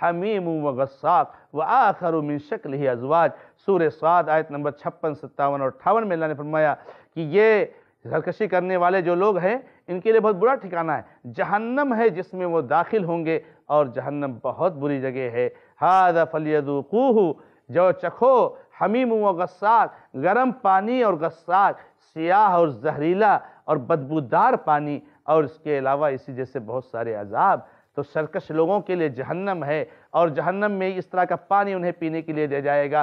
हमीम व गस्साक व आखर मिन शक्ल ही अजवाज। सूर स्वाद आयत नंबर छप्पन, सत्तावन और अट्ठावन में अल्लाह ने फरमाया कि ये सरकशी करने वाले जो लोग हैं, इनके लिए बहुत बुरा ठिकाना है। जहन्नम है जिसमें वो दाखिल होंगे और जहन्नम बहुत बुरी जगह है। हाद फलियदूकूहु, जो चखो, हमीम व गस्साक, गर्म पानी और गस्साक, सियाह और जहरीला और बदबूदार पानी और इसके अलावा इसी जैसे बहुत सारे अजाब। तो सरकश लोगों के लिए जहन्नम है और जहन्नम में इस तरह का पानी उन्हें पीने के लिए दिया जाएगा।